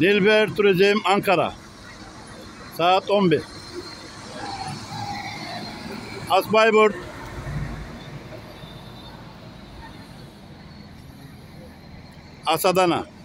Nilber Turizm Ankara. Saat 11. Asbayburt. Asadana.